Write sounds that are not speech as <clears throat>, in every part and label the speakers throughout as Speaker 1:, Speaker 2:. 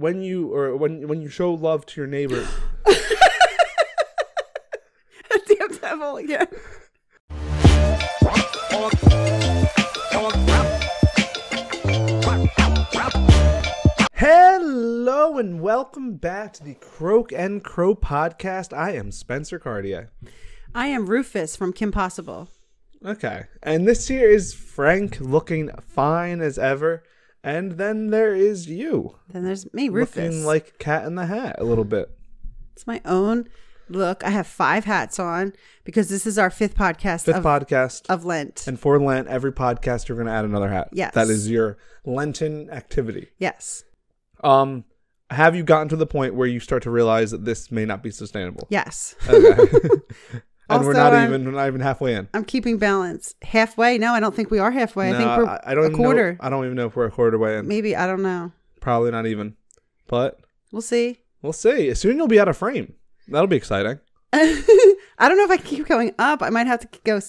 Speaker 1: when you or when when you show love to your neighbor. <laughs>
Speaker 2: Damn devil again.
Speaker 1: Hello and welcome back to the Croak and Crow podcast. I am Spencer Cartier.
Speaker 2: I am Rufus from Kim Possible.
Speaker 1: Okay, and this here is Frank looking fine as ever, and then there is you
Speaker 2: Then there's me, Rufus.
Speaker 1: looking like Cat in the Hat a little bit.
Speaker 2: it's my own look. I have five hats on because this is our fifth podcast
Speaker 1: Fifth
Speaker 2: of,
Speaker 1: podcast,
Speaker 2: of Lent.
Speaker 1: and for Lent, every podcast you're going to add another hat.
Speaker 2: Yes.
Speaker 1: that is your Lenten activity.
Speaker 2: yes.
Speaker 1: Um, have you gotten to the point where you start to realize that this may not be sustainable?
Speaker 2: Yes.
Speaker 1: Okay. <laughs> <laughs> and we're not
Speaker 2: I'm-
Speaker 1: even we're not even halfway in.
Speaker 2: I'm keeping balance. Halfway? No, I don't think we are halfway. I think we're
Speaker 1: I, I don't
Speaker 2: a quarter.
Speaker 1: Know, I don't even know if we're a quarter way in.
Speaker 2: Maybe. I don't know.
Speaker 1: Probably not even. But
Speaker 2: We'll see.
Speaker 1: we'll see. Soon you'll be out of frame. That'll be exciting. <laughs>
Speaker 2: I don't know if I can keep going up. I might have to go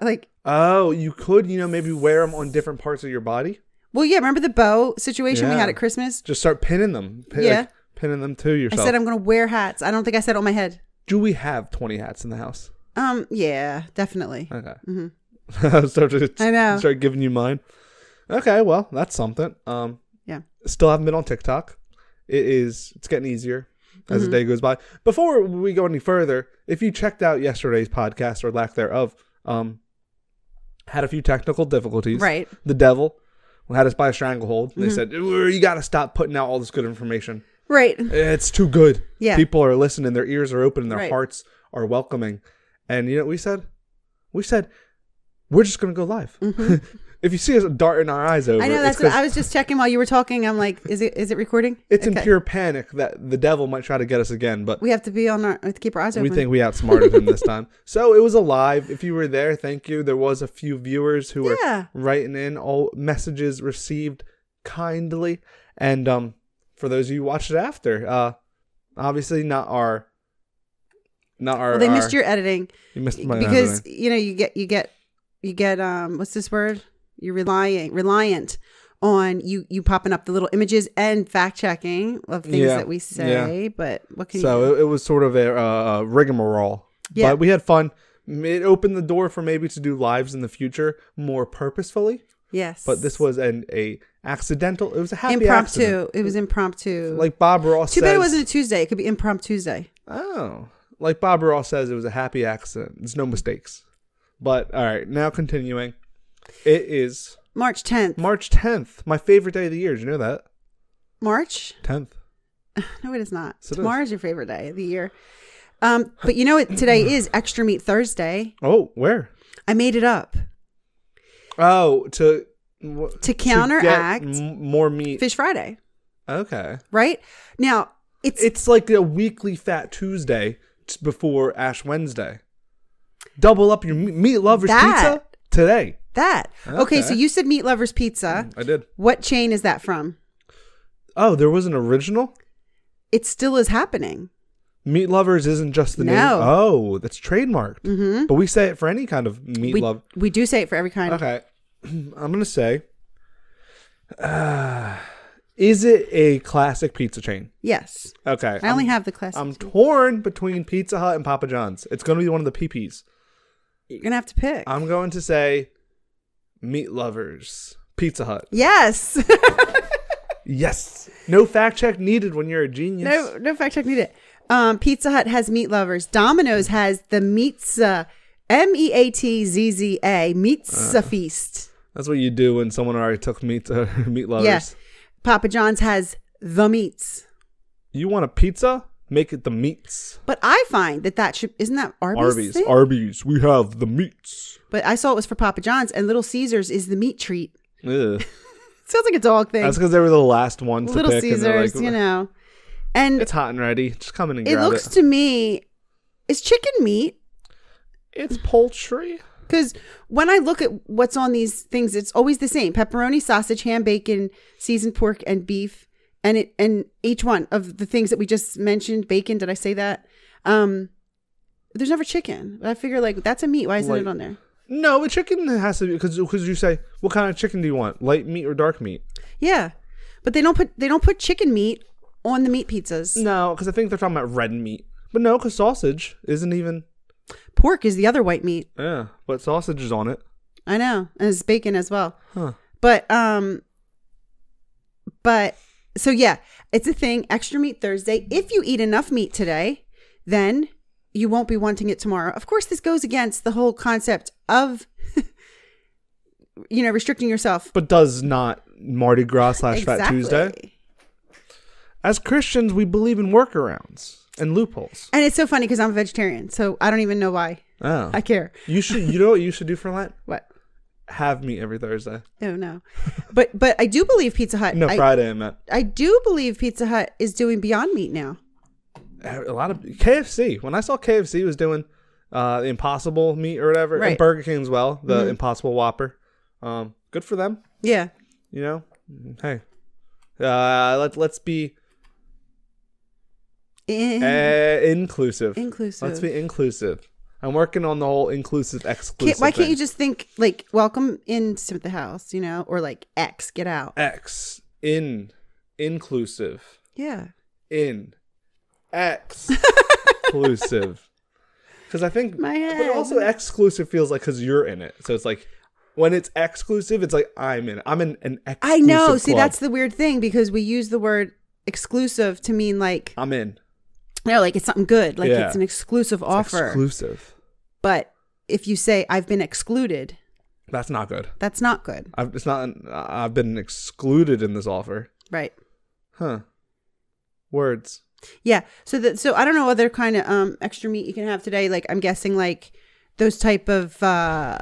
Speaker 2: like.
Speaker 1: Oh, you could, you know, maybe wear them on different parts of your body.
Speaker 2: Well, yeah. Remember the bow situation we had at Christmas?
Speaker 1: Just start pinning them. Pin,
Speaker 2: Yeah.
Speaker 1: like, pinning them to yourself.
Speaker 2: I said I'm going to wear hats. I don't think I said on my head.
Speaker 1: Do we have 20 hats in the house?
Speaker 2: Um. Yeah. Definitely.
Speaker 1: Okay.
Speaker 2: Mhm.
Speaker 1: I'll start to
Speaker 2: I know.
Speaker 1: start giving you mine. Okay, well, that's something. Um
Speaker 2: Yeah.
Speaker 1: still haven't been on TikTok. It is it's getting easier as
Speaker 2: Mm-hmm.
Speaker 1: the day goes by. Before we go any further, if you checked out yesterday's podcast or lack thereof, um had a few technical difficulties.
Speaker 2: Right.
Speaker 1: The devil had us by a stranglehold.
Speaker 2: Mm-hmm.
Speaker 1: They said, "You got to stop putting out all this good information.
Speaker 2: Right.
Speaker 1: It's too good.
Speaker 2: Yeah.
Speaker 1: People are listening. Their ears are open. and Their
Speaker 2: Right.
Speaker 1: hearts are welcoming." And you know, what we said, we said, we're just gonna go live. <laughs> if you see us darting our eyes over,
Speaker 2: Mm-hmm. I know that's what I was just checking while you were talking. I'm like, is it is it recording?
Speaker 1: It's in pure panic that the devil might try to get us again, but
Speaker 2: We have to be on our to keep our eyes
Speaker 1: we
Speaker 2: open.
Speaker 1: We think we outsmarted him this time. <laughs> So it was alive. If you were there, thank you. There was a few viewers who were writing in all messages received kindly, and um, for those of you who watched it after, uh, obviously not our, not our.
Speaker 2: well, they
Speaker 1: our-
Speaker 2: missed your editing
Speaker 1: you missed my
Speaker 2: because
Speaker 1: editing.
Speaker 2: you know you get you get you get um what's this word? You're relying reliant on you you popping up the little images and fact checking of things
Speaker 1: Yeah.
Speaker 2: that we say. But what can you?
Speaker 1: So it, it was sort of a, uh, rigmarole.
Speaker 2: Yeah.
Speaker 1: But we had fun. It opened the door for maybe to do lives in the future more purposefully.
Speaker 2: yes,
Speaker 1: But this was an a accidental. It was a happy
Speaker 2: impromptu.
Speaker 1: accident.
Speaker 2: It was impromptu.
Speaker 1: Like Bob Ross
Speaker 2: too
Speaker 1: says.
Speaker 2: bad it wasn't a Tuesday. It could be impromptu Tuesday.
Speaker 1: Oh, like Bob Ross says, it was a happy accident. There's no mistakes. But all right, now continuing. It is
Speaker 2: March 10th.
Speaker 1: March 10th, my favorite day of the year. Did you know that?
Speaker 2: March?
Speaker 1: 10th. <sighs>
Speaker 2: No, it is not.
Speaker 1: Yes, it is.
Speaker 2: Tomorrow's your favorite day of the year. Um, but you know what? Today <clears throat> is Extra Meat Thursday.
Speaker 1: Oh, where?
Speaker 2: I made it up
Speaker 1: Oh, to
Speaker 2: to counteract
Speaker 1: m- more meat.
Speaker 2: Fish Friday,
Speaker 1: Okay.
Speaker 2: right? Now it's,
Speaker 1: It's like a weekly Fat Tuesday before Ash Wednesday. Double up your meat lovers
Speaker 2: That-
Speaker 1: pizza today.
Speaker 2: that. Okay. so you said Meat Lovers Pizza.
Speaker 1: I did.
Speaker 2: What chain is that from?
Speaker 1: Oh, there was an original.
Speaker 2: It still is happening.
Speaker 1: Meat lovers isn't just the name. Oh, that's trademarked.
Speaker 2: Mm-hmm.
Speaker 1: But we say it for any kind of meat
Speaker 2: We,
Speaker 1: love.
Speaker 2: we do say it for every kind.
Speaker 1: Okay, <clears throat> I'm gonna say, uh, is it a classic pizza chain?
Speaker 2: Yes.
Speaker 1: Okay,
Speaker 2: I only
Speaker 1: I'm,
Speaker 2: have the classic.
Speaker 1: I'm torn between Pizza Hut and Papa John's. It's gonna be one of the PPs.
Speaker 2: You're gonna have to pick.
Speaker 1: I'm going to say, meat lovers, Pizza Hut.
Speaker 2: yes. <laughs>
Speaker 1: Yes, no fact check needed when you're a genius.
Speaker 2: no, no fact check needed. Um, Pizza Hut has meat lovers. Domino's has the Meatza, M E A T Z Z A, Meatza
Speaker 1: Uh.
Speaker 2: feast.
Speaker 1: that's what you do when someone already took meat to <laughs> meat lovers.
Speaker 2: Yeah. Papa John's has the meats.
Speaker 1: You want a pizza? Make it the meats.
Speaker 2: But I find that that should isn't that Arby's?
Speaker 1: Arby's.
Speaker 2: thing?
Speaker 1: Arby's. We have the meats.
Speaker 2: but I saw it was for Papa John's, and Little Caesars is the meat treat.
Speaker 1: Ugh. <laughs>
Speaker 2: Sounds like a dog thing.
Speaker 1: That's because they were the last ones
Speaker 2: Little
Speaker 1: to pick. and
Speaker 2: Caesars,
Speaker 1: like,
Speaker 2: you know. And
Speaker 1: It's hot and ready. Just come in and
Speaker 2: it
Speaker 1: grab
Speaker 2: looks
Speaker 1: it.
Speaker 2: to me, is chicken meat?
Speaker 1: it's poultry.
Speaker 2: Because when I look at what's on these things, it's always the same: pepperoni, sausage, ham, bacon, seasoned pork, and beef. And it and each one of the things that we just mentioned, bacon. Did I say that? Um, there's never chicken. But I figure like that's a meat. Why isn't
Speaker 1: Like-
Speaker 2: it on there?
Speaker 1: No, but chicken has to be because because you say what kind of chicken do you want? Light meat or dark meat?
Speaker 2: Yeah, but they don't put they don't put chicken meat on the meat pizzas.
Speaker 1: No, because I think they're talking about red meat. But no, because sausage isn't even.
Speaker 2: Pork is the other white meat.
Speaker 1: Yeah, but sausage is on it.
Speaker 2: I know, and it's bacon as well.
Speaker 1: Huh.
Speaker 2: But um, but so yeah, it's a thing. Extra meat Thursday. If you eat enough meat today, then you won't be wanting it tomorrow. Of course, this goes against the whole concept of <laughs> you know restricting yourself.
Speaker 1: But does not Mardi Gras slash Fat Tuesday? As Christians, we believe in workarounds and loopholes.
Speaker 2: And it's so funny because I'm a vegetarian, so I don't even know why
Speaker 1: Oh,
Speaker 2: I care.
Speaker 1: you should. You know what you should do for Lent?
Speaker 2: What?
Speaker 1: Have meat every Thursday.
Speaker 2: Oh no, but but I do believe Pizza Hut.
Speaker 1: No,
Speaker 2: I,
Speaker 1: Friday. I meant
Speaker 2: I do believe Pizza Hut is doing Beyond Meat now.
Speaker 1: a lot of KFC. When I saw KFC was doing uh, the Impossible meat or whatever, and Burger King as well, the
Speaker 2: Mhm.
Speaker 1: Impossible Whopper. Um, good for them.
Speaker 2: Yeah,
Speaker 1: You know, hey, uh, let's let's be
Speaker 2: In-
Speaker 1: uh, inclusive.
Speaker 2: inclusive.
Speaker 1: Let's be inclusive. I'm working on the whole inclusive
Speaker 2: Can't-
Speaker 1: exclusive.
Speaker 2: why can't
Speaker 1: thing.
Speaker 2: you just think like welcome into the house, you know, or like X, get out?
Speaker 1: X in inclusive
Speaker 2: Yeah.
Speaker 1: in X <laughs> inclusive? Because I think,
Speaker 2: My
Speaker 1: but also exclusive feels like because you're in it. So it's like when it's exclusive, it's like I'm in. it. I'm in an exclusive.
Speaker 2: I know. See,
Speaker 1: club.
Speaker 2: that's the weird thing because we use the word exclusive to mean like
Speaker 1: I'm in.
Speaker 2: You know, like it's something good, like
Speaker 1: Yeah.
Speaker 2: it's an exclusive offer.
Speaker 1: Exclusive.
Speaker 2: but if you say I've been excluded,
Speaker 1: That's not good.
Speaker 2: that's not good,
Speaker 1: I've it's not. I've been excluded in this offer.
Speaker 2: right?
Speaker 1: Huh. Words.
Speaker 2: Yeah. So that so I don't know other kind of um extra meat you can have today. Like I'm guessing like those type of uh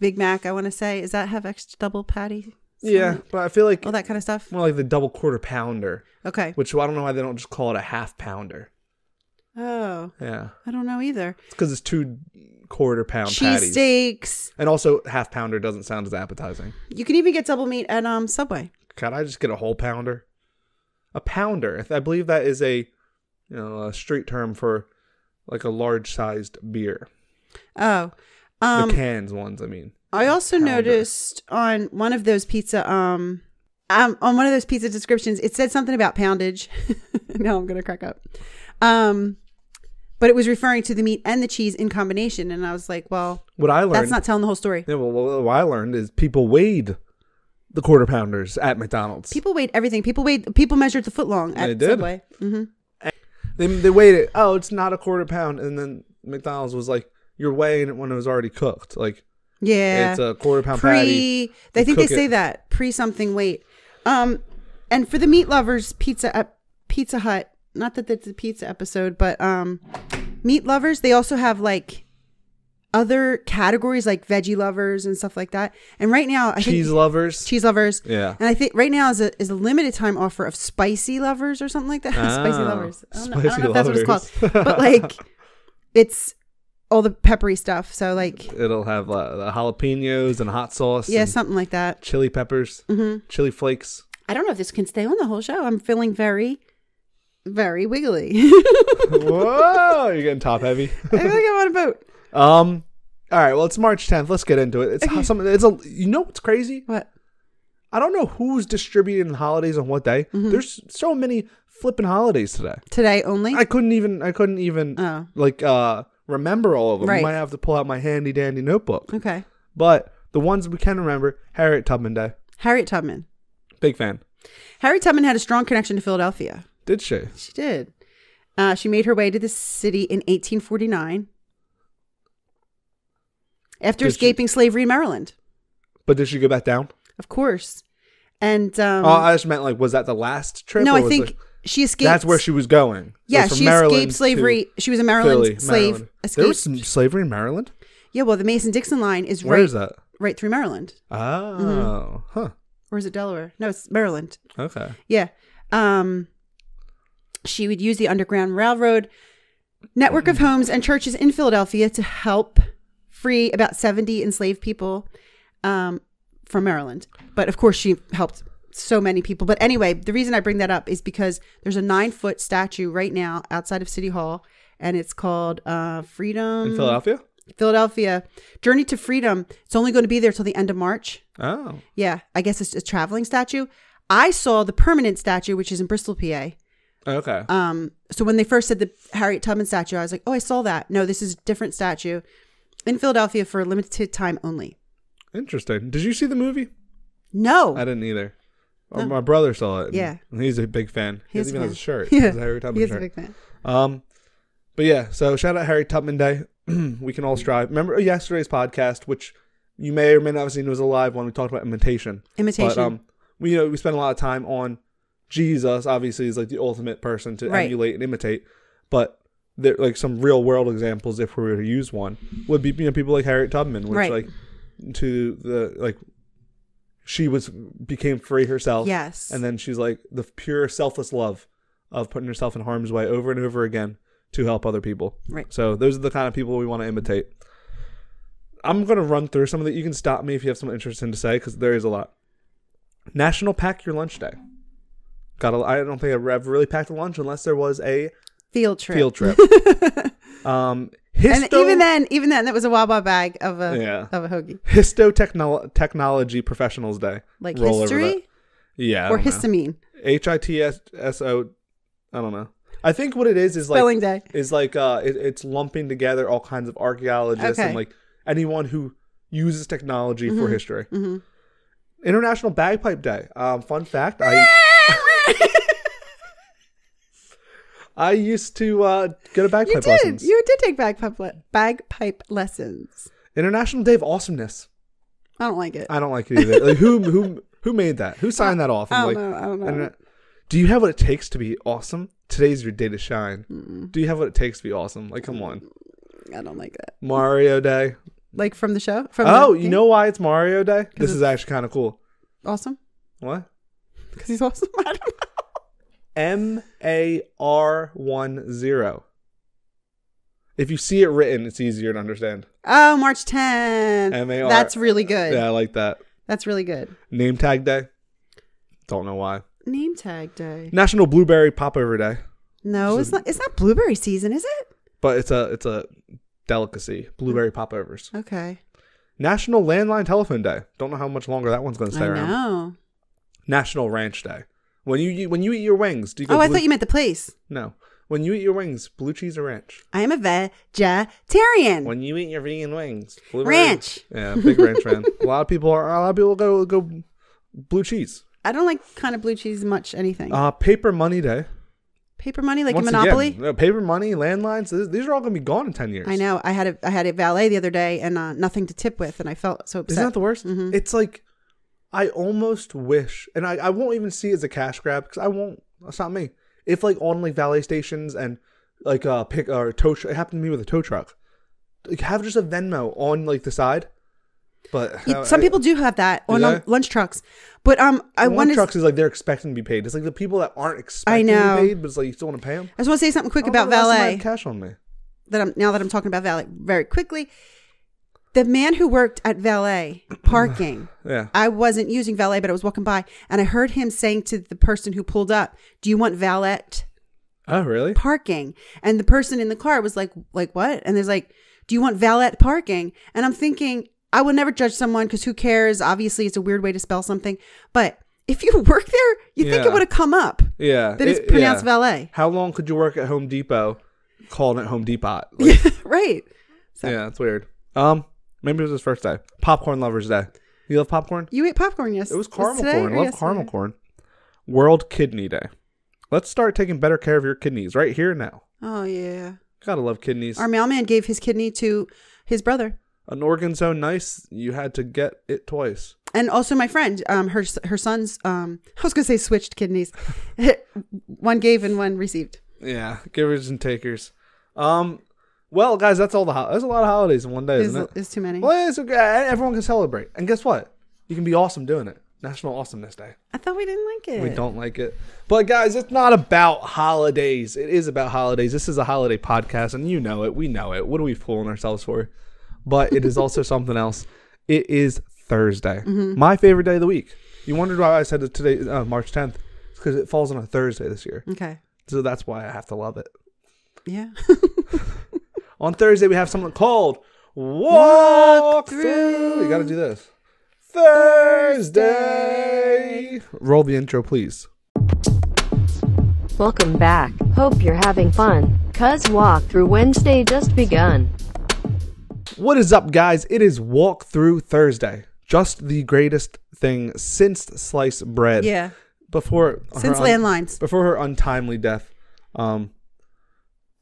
Speaker 2: Big Mac. I want to say is that have extra double patty?
Speaker 1: Yeah, but I feel like
Speaker 2: All that kind of stuff.
Speaker 1: more like the double quarter pounder,
Speaker 2: Okay.
Speaker 1: which I don't know why they don't just call it a half pounder.
Speaker 2: Oh,
Speaker 1: Yeah,
Speaker 2: I don't know either.
Speaker 1: it's because it's two quarter pound patties,
Speaker 2: Cheesesteaks.
Speaker 1: and also half pounder doesn't sound as appetizing.
Speaker 2: You can even get double meat at um Subway.
Speaker 1: Can I just get a whole pounder? A pounder, I believe that is a you know a street term for like a large sized beer.
Speaker 2: Oh. Um
Speaker 1: the cans ones, I mean.
Speaker 2: I also
Speaker 1: Pounder.
Speaker 2: noticed on one of those pizza um um on one of those pizza descriptions it said something about poundage. <laughs> now I'm gonna crack up. Um but it was referring to the meat and the cheese in combination and I was like, well,
Speaker 1: What I learned,
Speaker 2: that's not telling the whole story.
Speaker 1: yeah, well, what I learned is people weighed the quarter pounders at McDonald's.
Speaker 2: People weighed everything. People weighed people measured the foot long at
Speaker 1: They did.
Speaker 2: Subway. hmm
Speaker 1: They they weighed it. Oh, it's not a quarter pound, and then McDonald's was like, "You're weighing it when it was already cooked. Like
Speaker 2: Yeah.
Speaker 1: it's a quarter pound patty."
Speaker 2: pre they think they
Speaker 1: cook
Speaker 2: say
Speaker 1: it.
Speaker 2: that pre something weight um and for the meat lovers pizza at pizza hut not that it's a pizza episode but um meat lovers they also have like other categories like veggie lovers and stuff like that and right now i think
Speaker 1: Cheese
Speaker 2: think
Speaker 1: lovers.
Speaker 2: cheese lovers
Speaker 1: Yeah.
Speaker 2: and I think right now is a is a limited time offer of spicy lovers or something like that. <laughs> spicy
Speaker 1: Ah,
Speaker 2: lovers. I don't, know, I don't
Speaker 1: spicy
Speaker 2: know if that's what it's called, but like <laughs> it's all the peppery stuff. So like
Speaker 1: It'll have uh, the jalapenos and hot sauce.
Speaker 2: yeah, something like that.
Speaker 1: chili peppers,
Speaker 2: hmm
Speaker 1: chili flakes.
Speaker 2: I don't know if this can stay on the whole show. I'm feeling very, very wiggly. <laughs>
Speaker 1: Whoa, you're getting top heavy. <laughs>
Speaker 2: I feel like I'm on a boat.
Speaker 1: Um. All right. Well, it's March 10th. Let's get into it. It's
Speaker 2: Okay.
Speaker 1: something. It's a. You know what's crazy?
Speaker 2: What?
Speaker 1: I don't know who's distributing holidays on what day.
Speaker 2: Mm-hmm.
Speaker 1: There's so many flipping holidays today.
Speaker 2: Today only?
Speaker 1: I couldn't even. I couldn't even
Speaker 2: oh,
Speaker 1: like uh remember all of them.
Speaker 2: Right.
Speaker 1: I might have to pull out my handy dandy notebook.
Speaker 2: okay.
Speaker 1: But the ones we can remember: Harriet Tubman Day.
Speaker 2: Harriet Tubman.
Speaker 1: Big fan.
Speaker 2: Harriet Tubman had a strong connection to Philadelphia.
Speaker 1: Did she?
Speaker 2: She did. Uh, she made her way to the city in 1849 after
Speaker 1: Did she-
Speaker 2: escaping slavery in Maryland,
Speaker 1: But did she go back down?
Speaker 2: of course. And um,
Speaker 1: oh, I just meant like, was that the last trip?
Speaker 2: no, I think
Speaker 1: it-
Speaker 2: she escaped.
Speaker 1: that's where she was going.
Speaker 2: Yeah, she
Speaker 1: Maryland
Speaker 2: escaped slavery. She was a Maryland
Speaker 1: Philly,
Speaker 2: slave.
Speaker 1: Maryland.
Speaker 2: Escaped.
Speaker 1: There was some slavery in Maryland.
Speaker 2: yeah, well, the Mason Dixon line is
Speaker 1: Where
Speaker 2: right,
Speaker 1: is that?
Speaker 2: right through Maryland,
Speaker 1: Oh,
Speaker 2: Mm-hmm.
Speaker 1: huh.
Speaker 2: or is it Delaware? No, it's Maryland.
Speaker 1: Okay.
Speaker 2: Yeah. Um, she would use the Underground Railroad network of homes and churches in Philadelphia to help free about 70 enslaved people um, from Maryland. But of course, she helped so many people. But anyway, the reason I bring that up is because there's a nine foot statue right now outside of City Hall, and it's called uh, Freedom
Speaker 1: In Philadelphia.
Speaker 2: Philadelphia Journey to Freedom. It's only going to be there till the end of March.
Speaker 1: Oh,
Speaker 2: Yeah, I guess it's a traveling statue. I saw the permanent statue, which is in Bristol, PA.
Speaker 1: Okay.
Speaker 2: Um, so when they first said the Harriet Tubman statue, I was like, oh, I saw that. No, this is a different statue in Philadelphia for a limited time only.
Speaker 1: Interesting. Did you see the movie?
Speaker 2: No.
Speaker 1: I didn't either. Or My brother saw it. and
Speaker 2: Yeah.
Speaker 1: He's a big fan. He
Speaker 2: He's a
Speaker 1: even has a shirt. <laughs>
Speaker 2: Yeah.
Speaker 1: He has a Harry Tubman
Speaker 2: He is a big fan.
Speaker 1: Um, but yeah, so shout out Harry Tubman Day. <clears throat> we can all strive. Remember yesterday's podcast, which you may or may not have seen was a live one. We talked about imitation.
Speaker 2: Imitation.
Speaker 1: But um, we you know we spent a lot of time on Jesus. Obviously, is like the ultimate person to
Speaker 2: Right.
Speaker 1: emulate and imitate. But there like some real world examples, if we were to use one, would be you know people like Harriet Tubman, which
Speaker 2: Right.
Speaker 1: like to the like she was became free herself.
Speaker 2: yes.
Speaker 1: And then she's like the pure selfless love of putting herself in harm's way over and over again to help other people.
Speaker 2: Right.
Speaker 1: So those are the kind of people we want to imitate. I'm going to run through some of that. You can stop me if you have something interesting to say because there is a lot. National Pack Your Lunch Day. Got a, I don't think I've ever really packed a lunch unless there was a
Speaker 2: field trip.
Speaker 1: field trip. <laughs> um,
Speaker 2: And even then, even then, that was a Wawa bag of a
Speaker 1: Yeah.
Speaker 2: of a hoagie.
Speaker 1: Histo Technology Professionals Day.
Speaker 2: Like
Speaker 1: Roll
Speaker 2: history
Speaker 1: Yeah.
Speaker 2: Or histamine.
Speaker 1: H I T S S O. I don't know. I think what it is is like
Speaker 2: Spelling day.
Speaker 1: is like uh it, it's lumping together all kinds of archaeologists
Speaker 2: Okay.
Speaker 1: and like anyone who uses technology for history.
Speaker 2: Mhm.
Speaker 1: International Bagpipe Day. Um, fun fact: I <laughs> <laughs> I used to uh, go to
Speaker 2: You did.
Speaker 1: lessons.
Speaker 2: You did take bagpipe le- bagpipe lessons.
Speaker 1: International Day of Awesomeness.
Speaker 2: I don't like it.
Speaker 1: I don't like it either. like who who who made that? Who signed that off?
Speaker 2: I
Speaker 1: I'm
Speaker 2: don't
Speaker 1: like,
Speaker 2: know. I don't know.
Speaker 1: Do you have what it takes to be awesome? Today's your day to shine. Do you have what it takes to be awesome? Like, come on.
Speaker 2: I don't like that.
Speaker 1: Mario Day.
Speaker 2: Like from the show. From
Speaker 1: Oh, you know why it's Mario Day? This is actually kind of cool.
Speaker 2: awesome
Speaker 1: What? <laughs>
Speaker 2: because he's awesome. <laughs> I don't know.
Speaker 1: M A R one zero. If you see it written, it's easier to understand.
Speaker 2: Oh, March 10th.
Speaker 1: M-A-R-
Speaker 2: That's really good.
Speaker 1: Yeah, I like that.
Speaker 2: That's really good.
Speaker 1: Name tag day. Don't know why.
Speaker 2: Name tag day.
Speaker 1: National Blueberry Popover Day.
Speaker 2: No, it's not. It's not blueberry season, is it?
Speaker 1: But it's a it's a delicacy. Blueberry popovers.
Speaker 2: Okay.
Speaker 1: National Landline Telephone Day. Don't know how much longer that one's going to stay
Speaker 2: I
Speaker 1: around.
Speaker 2: know.
Speaker 1: National Ranch Day. When you eat, when you eat your wings, do you go
Speaker 2: Oh, I
Speaker 1: blue-
Speaker 2: thought you meant the place.
Speaker 1: no? When you eat your wings, blue cheese or ranch?
Speaker 2: I am a vegetarian.
Speaker 1: When you eat your vegan wings, blueberry-
Speaker 2: Ranch.
Speaker 1: Yeah, big ranch fan. <laughs> A lot of people are. A lot of people go go blue cheese.
Speaker 2: I don't like kind of blue cheese much anything.
Speaker 1: Uh, paper money day.
Speaker 2: Paper money, like
Speaker 1: Once
Speaker 2: a Monopoly.
Speaker 1: Again, uh, paper money, landlines. These, these are all going to be gone in ten years.
Speaker 2: I know. I had a I had a valet the other day and uh, nothing to tip with, and I felt so upset.
Speaker 1: Isn't that the worst?
Speaker 2: Mhm.
Speaker 1: It's like I almost wish, and I, I won't even see it as a cash grab because I won't. That's not me. If like on like valet stations and like uh pick or tow, it happened to me with a tow truck. Like have just a Venmo on like the side. But
Speaker 2: Some
Speaker 1: I-
Speaker 2: people do have that on
Speaker 1: they?
Speaker 2: um, lunch trucks, but um, I want to.
Speaker 1: trucks is like they're expecting to be paid. It's like the people that aren't expecting
Speaker 2: know.
Speaker 1: to be paid, but it's like you still want to pay them.
Speaker 2: I just want to say something quick
Speaker 1: Oh,
Speaker 2: about
Speaker 1: I
Speaker 2: valet.
Speaker 1: cash on me.
Speaker 2: that I'm now that I'm talking about valet very quickly. The man who worked at valet parking, <sighs>
Speaker 1: Yeah.
Speaker 2: I wasn't using valet, but I was walking by and I heard him saying to the person who pulled up, "Do you want valet
Speaker 1: Oh really?
Speaker 2: parking?" And the person in the car was like, "Like what?" And there's like, "Do you want valet parking?" And I'm thinking, I would never judge someone because who cares? Obviously, it's a weird way to spell something, but if you <laughs> work there, you think it would have come up
Speaker 1: Yeah.
Speaker 2: that it's
Speaker 1: it-
Speaker 2: pronounced
Speaker 1: yeah.
Speaker 2: valet,
Speaker 1: How long could you work at Home Depot calling it Home Depot? <laughs> Like,
Speaker 2: right? So
Speaker 1: Yeah, it's weird. Um, maybe it was his first day. Popcorn lovers day. You love popcorn?
Speaker 2: you ate popcorn, yes?
Speaker 1: It was caramel
Speaker 2: today
Speaker 1: corn. I love
Speaker 2: yesterday?
Speaker 1: caramel corn. World Kidney Day. Let's start taking better care of your kidneys right here and now.
Speaker 2: Oh yeah.
Speaker 1: Gotta love kidneys.
Speaker 2: Our mailman gave his kidney to his brother,
Speaker 1: An organ so nice you had to get it twice.
Speaker 2: and also my friend. Um, her her son's. Um, <laughs> I was gonna say switched kidneys. <laughs> one gave and one received.
Speaker 1: Yeah, givers and takers. Um, well, guys, that's all the. Ho- There's a lot of holidays in one day,
Speaker 2: Is
Speaker 1: isn't it?
Speaker 2: is too many.
Speaker 1: Well, it's okay. Everyone can celebrate, and guess what? You can be awesome doing it. National Awesomeness Day.
Speaker 2: I thought we didn't like it.
Speaker 1: We don't like it. But guys, it's not about holidays. It is about holidays. This is a holiday podcast, and you know it. We know it. What are we fooling ourselves for? But it is also <laughs> something else. It is Thursday,
Speaker 2: Mm-hmm.
Speaker 1: my favorite day of the week. You wondered why I said it today, uh, March 10th. It's because it falls on a Thursday this year.
Speaker 2: Okay.
Speaker 1: So that's why I have to love it.
Speaker 2: Yeah. <laughs>
Speaker 1: On Thursday, we have something called Walk,
Speaker 2: Walk
Speaker 1: Through.
Speaker 2: Through.
Speaker 1: You got to do this. Thursday. Roll the intro, please.
Speaker 3: Welcome back. Hope you're having fun. Cuz Walkthrough Wednesday just begun.
Speaker 1: What is up, guys? It is Walk Through Thursday. Just the greatest thing since sliced bread.
Speaker 2: Yeah.
Speaker 1: Before
Speaker 2: Since
Speaker 1: un-
Speaker 2: landlines.
Speaker 1: before her untimely death. Um.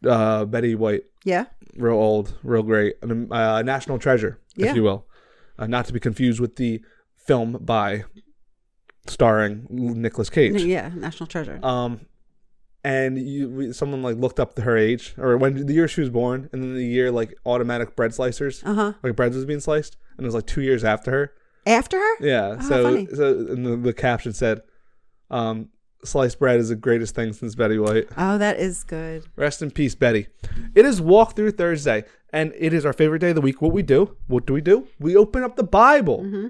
Speaker 1: Uh, Betty White,
Speaker 2: Yeah.
Speaker 1: real old, real great, a uh, national treasure,
Speaker 2: Yeah.
Speaker 1: if you will. Uh, not to be confused with the film by starring Nicolas Cage.
Speaker 2: Yeah. National treasure.
Speaker 1: Um, and you, someone like looked up her age or when the year she was born, and then the year like automatic bread slicers,
Speaker 2: Uh huh.
Speaker 1: like bread was being sliced, and it was like two years after her.
Speaker 2: After her?
Speaker 1: Yeah.
Speaker 2: Oh,
Speaker 1: so, so and the, the caption said, um, "Sliced bread is the greatest thing since Betty White."
Speaker 2: Oh, that is good.
Speaker 1: Rest in peace, Betty. It is Walk Through Thursday, and it is our favorite day of the week. What we do? What do we do? We open up the Bible,
Speaker 2: Mm-hmm.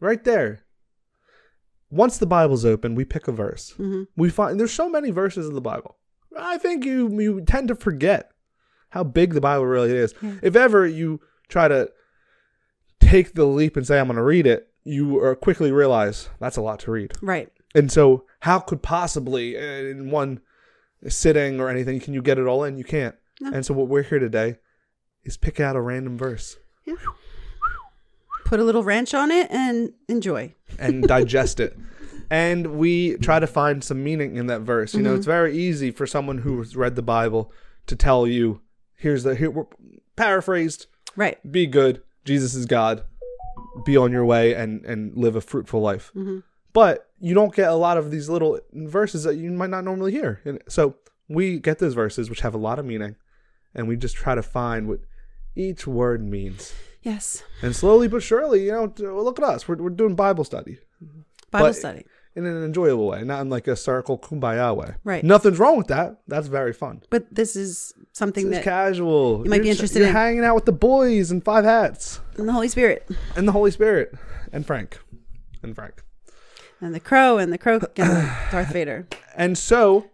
Speaker 1: right there. Once the Bible's open, we pick a verse.
Speaker 2: Mm-hmm.
Speaker 1: We find there's so many verses in the Bible. I think you you tend to forget how big the Bible really is. If ever you try to take the leap and say I'm going to read it, you quickly realize that's a lot to read.
Speaker 2: Right.
Speaker 1: And so, how could possibly uh, in one sitting or anything can you get it all in? You can't.
Speaker 2: No.
Speaker 1: And so, what we're here today is pick out a random verse
Speaker 2: Put a little ranch on it and enjoy.
Speaker 1: and digest it. And we try to find some meaning in that verse. You know, it's very easy for someone who's read the Bible to tell you, here's the here we're paraphrased,
Speaker 2: Right.
Speaker 1: be good, Jesus is God, be on your way and and live a fruitful life. But you don't get a lot of these little verses that you might not normally hear. And so we get those verses which have a lot of meaning and we just try to find what each word means.
Speaker 2: Yes.
Speaker 1: And slowly but surely, you know, look at us. We're, we're doing Bible study
Speaker 2: Bible
Speaker 1: But-
Speaker 2: study.
Speaker 1: in an enjoyable way, not in like a circle kumbaya way.
Speaker 2: Right.
Speaker 1: Nothing's wrong with that. That's very fun.
Speaker 2: But this is something
Speaker 1: It's
Speaker 2: that
Speaker 1: casual.
Speaker 2: you might be
Speaker 1: You're-
Speaker 2: interested
Speaker 1: you're
Speaker 2: in.
Speaker 1: hanging out with the boys in five hats
Speaker 2: and the Holy Spirit
Speaker 1: and the Holy Spirit and Frank and Frank.
Speaker 2: And the crow and the croak and <coughs> Darth Vader.
Speaker 1: And so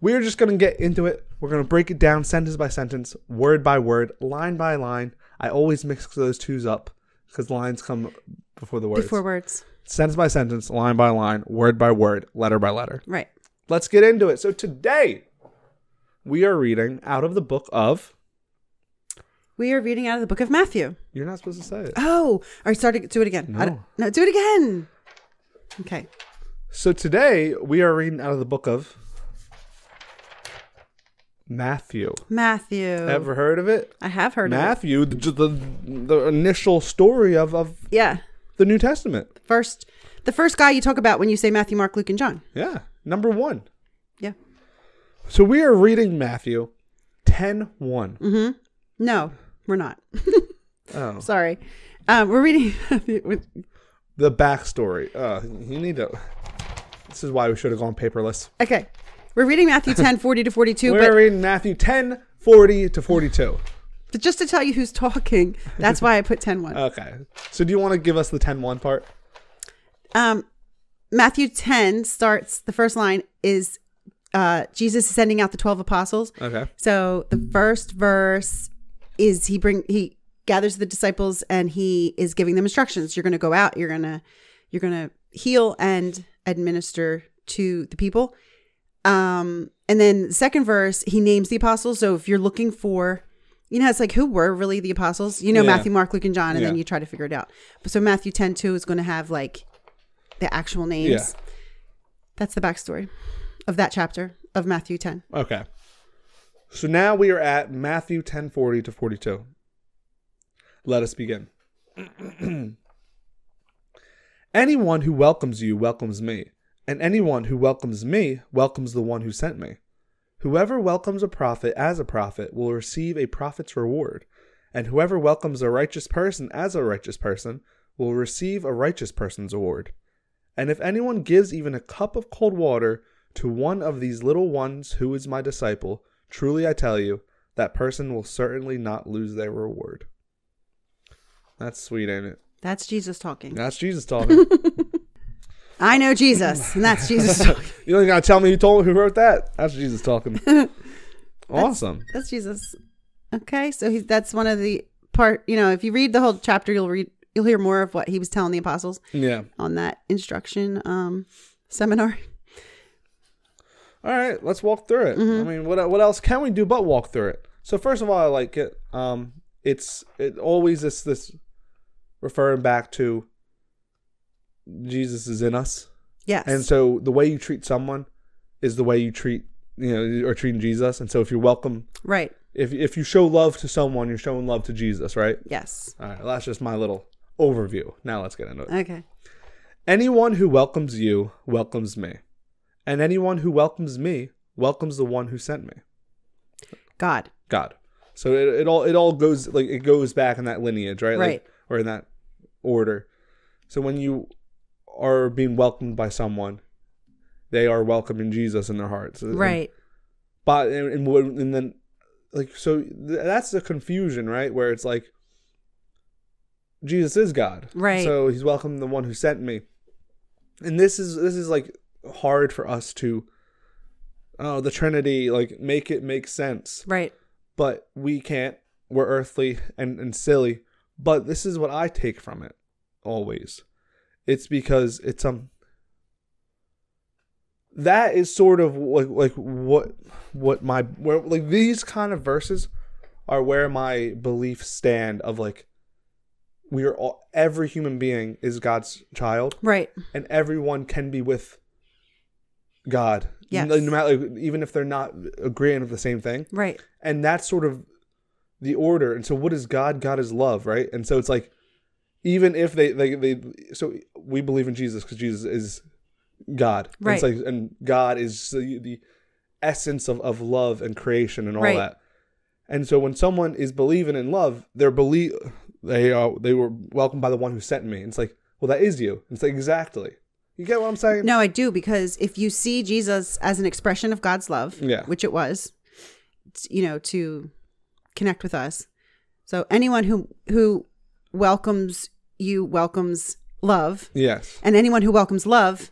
Speaker 1: we're just going to get into it. We're going to break it down sentence by sentence, word by word, line by line. I always mix those twos up because lines come before the words.
Speaker 2: Before words.
Speaker 1: Sentence by sentence, line by line, word by word, letter by letter.
Speaker 2: Right.
Speaker 1: Let's get into it. So today we are reading out of the book of.
Speaker 2: We are reading out of the book of Matthew.
Speaker 1: You're not supposed to say it.
Speaker 2: Oh, all right. Start it. Do it again. I
Speaker 1: No.
Speaker 2: no, do it again. Okay.
Speaker 1: So today we are reading out of the book of Matthew.
Speaker 2: Matthew.
Speaker 1: Ever heard of it?
Speaker 2: I have heard of
Speaker 1: Matthew, the, the the initial story of of.
Speaker 2: Yeah.
Speaker 1: the New Testament.
Speaker 2: First, the first guy you talk about when you say Matthew, Mark, Luke, and John.
Speaker 1: Yeah, number one.
Speaker 2: Yeah.
Speaker 1: So we are reading Matthew 10 1.
Speaker 2: No, we're not. <laughs>
Speaker 1: Oh.
Speaker 2: Sorry. Um, we're reading. <laughs>
Speaker 1: The backstory. Uh, you need to. This is why we should have gone paperless.
Speaker 2: okay. We're reading Matthew 10, 40 to 42.
Speaker 1: We're
Speaker 2: But,
Speaker 1: reading Matthew 10 40 to 42.
Speaker 2: but just to tell you who's talking, that's why I put 10 1. <laughs>
Speaker 1: Okay. So do you want to give us the 10 1 part?
Speaker 2: Um, Matthew 10 starts, the first line is uh, Jesus is sending out the 12 apostles.
Speaker 1: Okay.
Speaker 2: So the first verse is he bring he gathers the disciples and he is giving them instructions. You're going to go out. You're going to you're going to heal and administer to the people. Um, and then the second verse he names the apostles. So if you're looking for, you know, it's like who were really the apostles? You know,
Speaker 1: Yeah.
Speaker 2: Matthew, Mark, Luke, and John, and then you try to figure it out. So Matthew 10 2 is going to have like the actual names.
Speaker 1: Yeah.
Speaker 2: That's the backstory of that chapter of Matthew 10.
Speaker 1: Okay. So now we are at Matthew 10 40 to 42. Let us begin. <clears throat> anyone who welcomes you welcomes me, and anyone who welcomes me welcomes the one who sent me. Whoever welcomes a prophet as a prophet will receive a prophet's reward, and whoever welcomes a righteous person as a righteous person will receive a righteous person's award. And if anyone gives even a cup of cold water to one of these little ones who is my disciple, truly I tell you, that person will certainly not lose their reward. That's sweet, ain't it?
Speaker 2: That's Jesus talking.
Speaker 1: That's Jesus talking. <laughs>
Speaker 2: I know Jesus, and that's Jesus <laughs> talking.
Speaker 1: you don't gotta tell me who told who wrote that. That's Jesus talking. <laughs> awesome.
Speaker 2: That's Jesus. Okay, so he's that's one of the part. You know, if you read the whole chapter, you'll read you'll hear more of what he was telling the apostles
Speaker 1: Yeah.
Speaker 2: on that instruction um, seminar.
Speaker 1: All right, let's walk through it.
Speaker 2: Mm-hmm.
Speaker 1: I mean, what what else can we do but walk through it? So first of all, I like it. Um, it's it always this this referring back to Jesus is in us,
Speaker 2: Yes.
Speaker 1: and so the way you treat someone is the way you treat you know or treating Jesus. And so if you're welcome,
Speaker 2: right.
Speaker 1: if if you show love to someone, you're showing love to Jesus, right?
Speaker 2: Yes.
Speaker 1: All right, well, that's just my little overview. Now let's get into it.
Speaker 2: Okay.
Speaker 1: Anyone who welcomes you welcomes me, and anyone who welcomes me welcomes the one who sent me.
Speaker 2: God.
Speaker 1: God. So it, it all it all goes like it goes back in that lineage, right? Like,
Speaker 2: Right.
Speaker 1: or in that order. So when you are being welcomed by someone, they are welcoming Jesus in their hearts. And-
Speaker 2: Right.
Speaker 1: But and, and, and then like so th- that's the confusion, right? Where it's like Jesus is God.
Speaker 2: Right.
Speaker 1: So he's welcoming the one who sent me. And this is this is like hard for us to oh the Trinity, like make it make sense
Speaker 2: Right.
Speaker 1: But we can't. We're earthly and, and silly. But this is what I take from it always. It's because it's um that is sort of like like what what my where like these kind of verses are where my beliefs stand of like we are all every human being is God's child
Speaker 2: Right.
Speaker 1: and everyone can be with God.
Speaker 2: Yes.
Speaker 1: No, no matter even if they're not agreeing with the same thing
Speaker 2: Right.
Speaker 1: and that's sort of the order and so what is god god is love right and so it's like even if they they, they so we believe in jesus because jesus is god And it's
Speaker 2: Right.
Speaker 1: like and god is the, the essence of, of love and creation and all
Speaker 2: Right.
Speaker 1: that and so when someone is believing in love they're believe they are they were welcomed by the one who sent me and it's like well that is you and it's like exactly you get what i'm saying
Speaker 2: No, I do because if you see Jesus as an expression of God's love,
Speaker 1: Yeah.
Speaker 2: which it was, you know, to connect with us. So anyone who who welcomes you welcomes love,
Speaker 1: yes
Speaker 2: and anyone who welcomes love,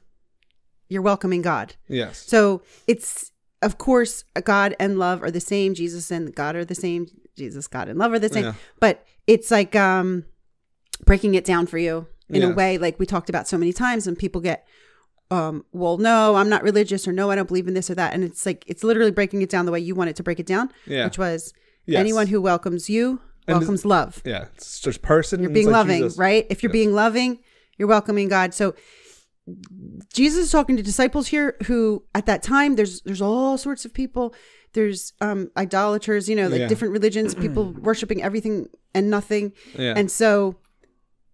Speaker 2: you're welcoming God.
Speaker 1: yes
Speaker 2: So it's of course God and love are the same. Jesus and God are the same. Jesus, God, and love are the same.
Speaker 1: Yeah.
Speaker 2: But it's like um breaking it down for you in a way like we talked about so many times and people get um well no i'm not religious or no i don't believe in this or that and it's like it's literally breaking it down the way you want it to break it down
Speaker 1: Yeah.
Speaker 2: which was
Speaker 1: Yes.
Speaker 2: anyone who welcomes you welcomes love
Speaker 1: yeah it's just person
Speaker 2: you're being
Speaker 1: like
Speaker 2: loving
Speaker 1: Jesus.
Speaker 2: right if you're being loving you're welcoming god so jesus is talking to disciples here who at that time there's there's all sorts of people there's um idolaters you know like
Speaker 1: Yeah.
Speaker 2: different religions <clears throat> people worshiping everything and nothing
Speaker 1: Yeah.
Speaker 2: and so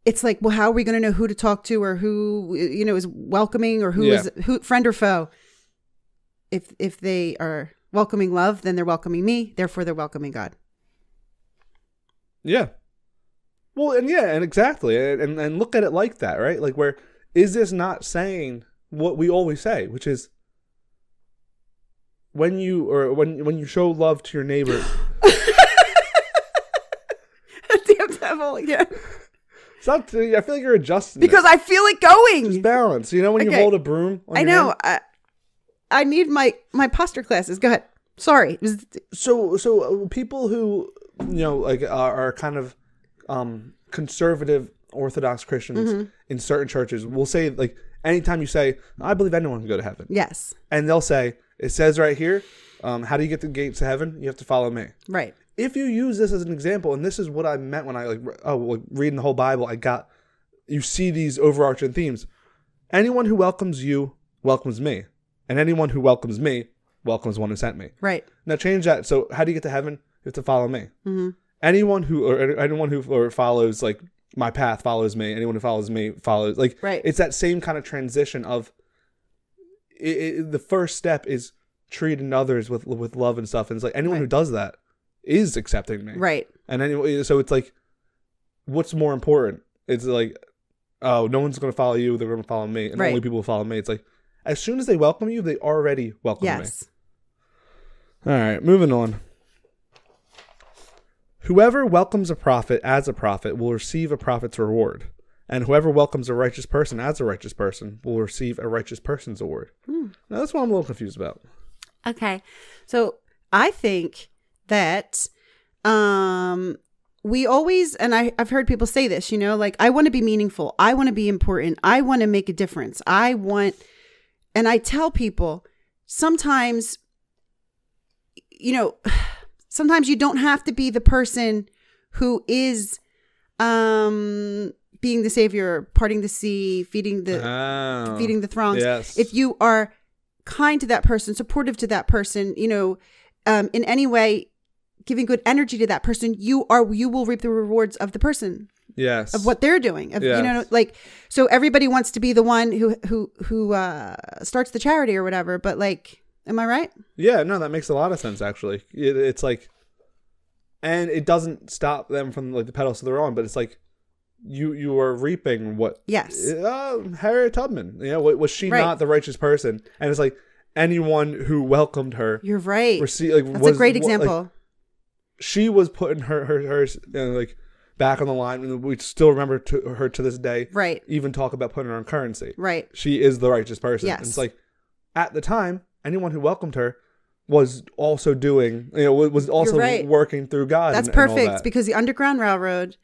Speaker 2: it's like well how are we going to know who to talk to or who you know is welcoming or who is who friend or foe? If if they are welcoming love then they're welcoming me. Therefore they're welcoming god.
Speaker 1: Yeah. Well, and yeah, and exactly, and, and and look at it like that, right? Like, where is this not saying what we always say, which is when you or when when you show love to your neighbor, <laughs>
Speaker 2: damn devil yeah
Speaker 1: it's not. I feel like you're adjusting
Speaker 2: because
Speaker 1: it.
Speaker 2: i feel it going
Speaker 1: Just balance. You know, when you hold a broom. On
Speaker 2: I know. I, I need my my posture classes. Go ahead. Sorry.
Speaker 1: So so uh, people who you know like are, are kind of um conservative orthodox christians
Speaker 2: Mm-hmm.
Speaker 1: in certain churches will say like anytime you say i believe anyone can go to heaven
Speaker 2: yes.
Speaker 1: and they'll say it says right here um, how do you get the gates to heaven you have to follow me
Speaker 2: Right.
Speaker 1: If you use this as an example and this is what i meant when i like oh like reading the whole bible i got you see these overarching themes anyone who welcomes you welcomes me and anyone who welcomes me welcomes one who sent me
Speaker 2: Right.
Speaker 1: now change that. So how do you get to heaven? You have to follow me.
Speaker 2: Mm-hmm.
Speaker 1: Anyone who or anyone who or follows like my path follows me. Anyone who follows me follows like
Speaker 2: Right.
Speaker 1: It's that same kind of transition of it, it, the first step is treating others with with love and stuff. And it's like anyone who does that is accepting me.
Speaker 2: Right.
Speaker 1: And anyway, eh, so it's like, what's more important? It's like, oh, no one's going to follow you. They're going to follow me, and
Speaker 2: Right.
Speaker 1: only people will follow me. It's like, as soon as they welcome you, they already welcome me.
Speaker 2: Yes.
Speaker 1: All right, moving on. Whoever welcomes a prophet as a prophet will receive a prophet's reward, and whoever welcomes a righteous person as a righteous person will receive a righteous person's award. Hmm. Now, that's what I'm a little confused about.
Speaker 2: Okay. So I think that um we always and I, I've heard people say this, you know, like I want to be meaningful, I want to be important, I want to make a difference. I want and I tell people sometimes you know, <sighs> sometimes you don't have to be the person who is um being the savior, parting the sea, feeding the
Speaker 1: Oh.
Speaker 2: feeding the throngs.
Speaker 1: Yes.
Speaker 2: If you are kind to that person, supportive to that person, you know, um, in any way, giving good energy to that person, you are you will reap the rewards of the person
Speaker 1: yes.
Speaker 2: of what they're doing. Of, You know, like so everybody wants to be the one who who who uh, starts the charity or whatever. But like, am I right?
Speaker 1: Yeah, no, that makes a lot of sense actually. It, it's like, and it doesn't stop them from like the pedals they're on, but it's like you you are reaping what.
Speaker 2: Yes.
Speaker 1: Uh, Harriet Tubman, you know, was she
Speaker 2: Right.
Speaker 1: not the righteous person? And it's like anyone who welcomed her,
Speaker 2: You're right.
Speaker 1: like
Speaker 2: That's
Speaker 1: was
Speaker 2: a great
Speaker 1: wa- like,
Speaker 2: example.
Speaker 1: She was putting her her her you know, like back on the line, and we still remember to her to this day.
Speaker 2: right.
Speaker 1: Even talk about putting her on currency.
Speaker 2: Right.
Speaker 1: She is the righteous person.
Speaker 2: Yes.
Speaker 1: And it's like at the time, anyone who welcomed her was also doing, you know, was also
Speaker 2: right.
Speaker 1: working through God.
Speaker 2: That's
Speaker 1: and, and
Speaker 2: perfect
Speaker 1: that.
Speaker 2: because the Underground Railroad,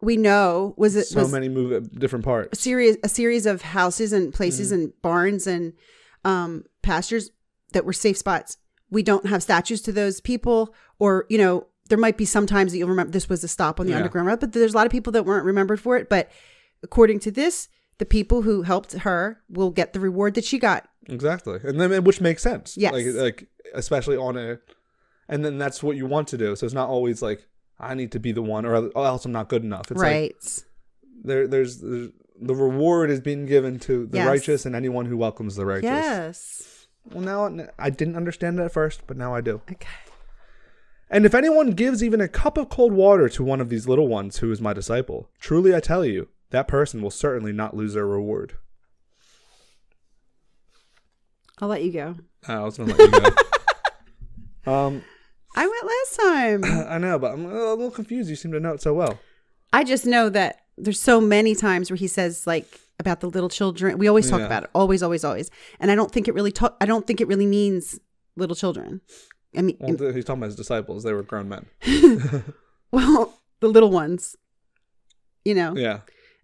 Speaker 2: we know, was it
Speaker 1: so
Speaker 2: was
Speaker 1: many move different
Speaker 2: a
Speaker 1: parts.
Speaker 2: series a series of houses and places
Speaker 1: Mm-hmm.
Speaker 2: and barns and um, pastures that were safe spots. We don't have statues to those people, or you know, there might be sometimes that you'll remember this was a stop on the
Speaker 1: Yeah.
Speaker 2: Underground Railroad, but there's a lot of people that weren't remembered for it. But according to this, the people who helped her will get the reward that she got.
Speaker 1: Exactly, and then which makes sense.
Speaker 2: Yes.
Speaker 1: like like especially on a, and then that's what you want to do. So it's not always like I need to be the one, or else I'm not good enough. It's like
Speaker 2: right.
Speaker 1: there, there's, there's the reward is being given to the
Speaker 2: Yes.
Speaker 1: righteous and anyone who welcomes the righteous.
Speaker 2: yes.
Speaker 1: Well, now I didn't understand it at first, but now I do.
Speaker 2: Okay.
Speaker 1: And if anyone gives even a cup of cold water to one of these little ones who is my disciple, truly I tell you, that person will certainly not lose their reward.
Speaker 2: I'll let you go.
Speaker 1: I was gonna let you go. <laughs> um,
Speaker 2: I went last time. <clears throat>
Speaker 1: I know, but I'm a little confused. You seem to know it so well.
Speaker 2: I just know that there's so many times where he says like about the little children. We always talk
Speaker 1: Yeah.
Speaker 2: about it, always, always, always. And I don't think it really. Ta- I don't think it really means little children. I mean,
Speaker 1: Well, he's talking about his disciples. They were grown men. <laughs>
Speaker 2: well, the little ones. You know.
Speaker 1: Yeah.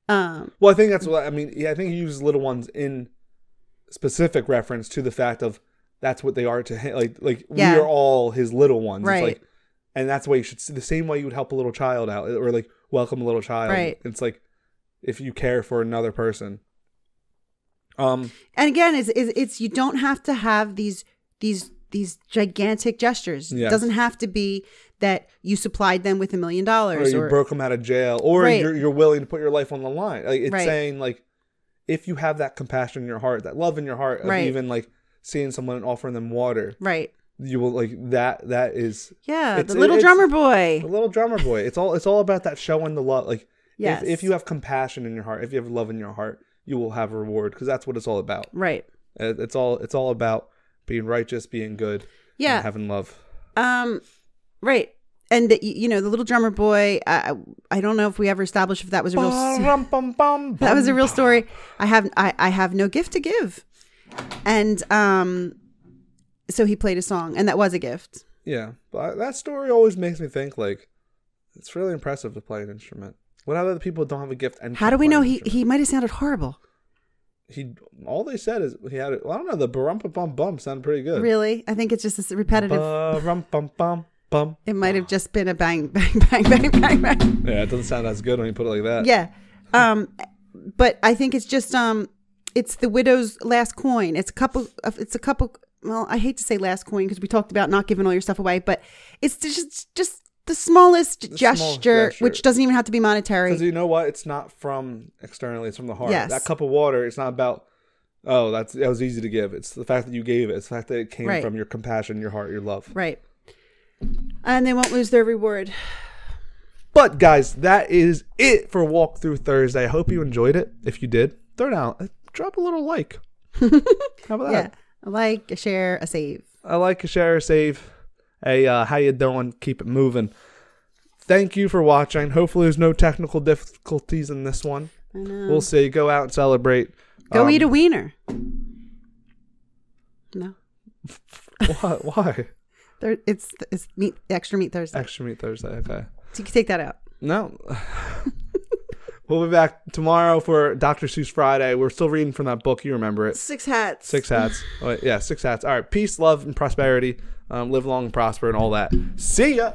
Speaker 2: Um.
Speaker 1: Well, I think that's what I mean. Yeah, I think he uses little ones in specific reference to the fact of that's what they are to him. Like, like
Speaker 2: Yeah.
Speaker 1: we are all his little ones. It's
Speaker 2: Right.
Speaker 1: like, and that's why you should see the same way you would help a little child out, or like welcome a little child.
Speaker 2: Right.
Speaker 1: It's like if you care for another person. Um.
Speaker 2: And again, is is it's you don't have to have these these these gigantic gestures. It doesn't have to be that you supplied them with a million dollars, Or
Speaker 1: you
Speaker 2: or
Speaker 1: broke them out of jail, or
Speaker 2: Right.
Speaker 1: you're you're willing to put your life on the line. Like it's
Speaker 2: Right.
Speaker 1: saying like, if you have that compassion in your heart, that love in your heart, of
Speaker 2: Right.
Speaker 1: even like seeing someone and offering them water,
Speaker 2: right.
Speaker 1: you will like that. That is
Speaker 2: Yeah,
Speaker 1: It's-
Speaker 2: the little
Speaker 1: it's-
Speaker 2: drummer boy.
Speaker 1: The little drummer boy. It's all it's all about that showing the love. Like
Speaker 2: Yes.
Speaker 1: if, if you have compassion in your heart, if you have love in your heart, you will have a reward because that's what it's all about.
Speaker 2: Right.
Speaker 1: It's all it's all about being righteous, being good,
Speaker 2: Yeah.
Speaker 1: and having love.
Speaker 2: Um, right. And the, you know the little drummer boy. I I don't know if we ever established if that was a real <laughs> that was a real story. I have I I have no gift to give, and um, so he played a song, and that was a gift.
Speaker 1: Yeah, but that story always makes me think like it's really impressive to play an instrument. What other people don't have a gift? And
Speaker 2: How do we know he he might have sounded horrible?
Speaker 1: he all they said is he had it. Well, I don't know. The barumpa bum bum sounded pretty good.
Speaker 2: Really, I think it's just this repetitive.
Speaker 1: Ba-rum bum bum bum.
Speaker 2: It might have just been a bang <laughs> bang bang bang bang bang.
Speaker 1: Yeah, it doesn't sound as good when you put it like that.
Speaker 2: Yeah. Um, but I think it's just um, it's the widow's last coin. It's a couple. Of, it's a couple. Well, I hate to say last coin because we talked about not giving all your stuff away, but it's just just the smallest
Speaker 1: smallest
Speaker 2: gesture,
Speaker 1: gesture.
Speaker 2: which doesn't even have to be monetary.
Speaker 1: Because you know what? It's not from externally; it's from the heart.
Speaker 2: Yes.
Speaker 1: That cup of water, it's not about. Oh, that's that was easy to give. It's the fact that you gave it. It's the fact that it came
Speaker 2: Right.
Speaker 1: from your compassion, your heart, your love.
Speaker 2: Right. And they won't lose their reward.
Speaker 1: But guys, that is it for Walkthrough Thursday. I hope you enjoyed it. If you did, throw down, uh, drop a little like. <laughs> How about
Speaker 2: Yeah.
Speaker 1: that?
Speaker 2: A like, a share, a save.
Speaker 1: I like, a share, a save. Hey, uh, how you doing? Keep it moving. Thank you for watching. Hopefully, there's no technical difficulties in this one.
Speaker 2: I know.
Speaker 1: We'll see. Go out and celebrate.
Speaker 2: Go
Speaker 1: Um,
Speaker 2: eat a wiener. No. <laughs>
Speaker 1: Why? Why?
Speaker 2: There, it's it's meat extra meat Thursday.
Speaker 1: Extra meat Thursday. Okay.
Speaker 2: So you can take that out.
Speaker 1: No. <laughs> we'll be back tomorrow for Dr. Seuss Friday. We're still reading from that book. You remember it.
Speaker 2: Six hats.
Speaker 1: Six hats. <laughs> Oh, yeah, six hats. All right. Peace, love, and prosperity. Um, live long, prosper, and all that. See ya.